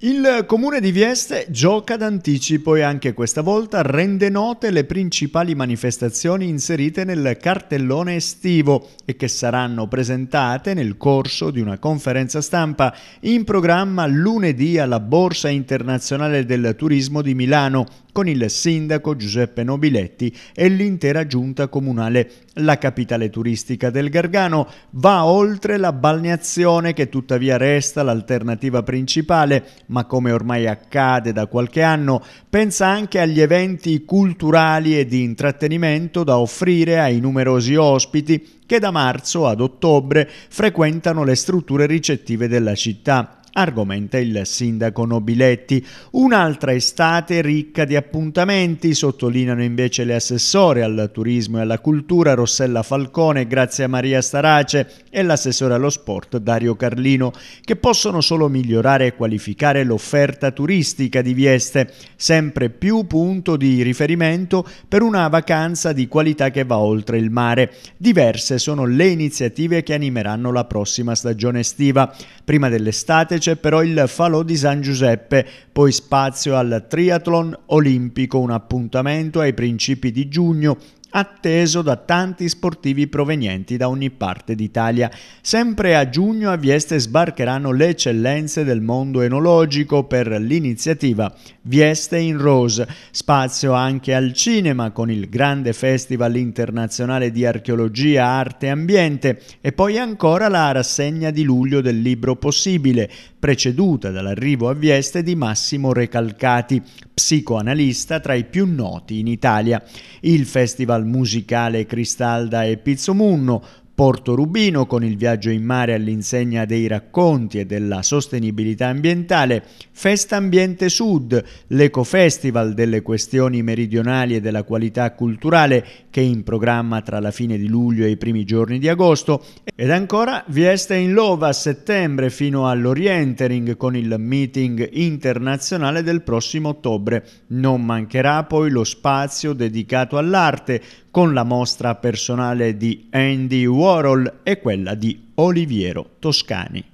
Il comune di Vieste gioca d'anticipo e anche questa volta rende note le principali manifestazioni inserite nel cartellone estivo e che saranno presentate nel corso di una conferenza stampa in programma lunedì alla Borsa Internazionale del Turismo di Milano con il sindaco Giuseppe Nobiletti e l'intera giunta comunale. La capitale turistica del Gargano va oltre la balneazione che tuttavia resta l'alternativa principale, ma come ormai accade da qualche anno, pensa anche agli eventi culturali e di intrattenimento da offrire ai numerosi ospiti che da marzo ad ottobre frequentano le strutture ricettive della città argomenta il sindaco Nobiletti. Un'altra estate ricca di appuntamenti, sottolineano invece le assessore al turismo e alla cultura Rossella Falcone, grazie a Maria Starace e l'assessore allo sport Dario Carlino, che possono solo migliorare e qualificare l'offerta turistica di Vieste, sempre più punto di riferimento per una vacanza di qualità che va oltre il mare. Diverse sono le iniziative che animeranno la prossima stagione estiva. Prima dell'estate c'è però il falò di San Giuseppe, poi spazio al triathlon olimpico, un appuntamento ai principi di giugno atteso da tanti sportivi provenienti da ogni parte d'Italia. Sempre a giugno a Vieste sbarcheranno le eccellenze del mondo enologico per l'iniziativa Vieste in Rose, spazio anche al cinema con il grande Festival internazionale di archeologia, arte e ambiente e poi ancora la rassegna di luglio del libro Possibile, preceduta dall'arrivo a Vieste di Massimo Recalcati, psicoanalista tra i più noti in Italia. Il festival musicale Cristalda e Pizzomunno Porto Rubino con il viaggio in mare all'insegna dei racconti e della sostenibilità ambientale, Festa Ambiente Sud, l'Ecofestival delle questioni meridionali e della qualità culturale che è in programma tra la fine di luglio e i primi giorni di agosto ed ancora Vieste in Lova a settembre fino all'Orientering con il meeting internazionale del prossimo ottobre. Non mancherà poi lo spazio dedicato all'arte con la mostra personale di Andy Warhol e quella di Oliviero Toscani.